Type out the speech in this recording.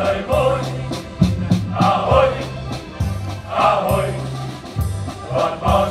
Ahoy! Ahoy! ahoj, ahoj,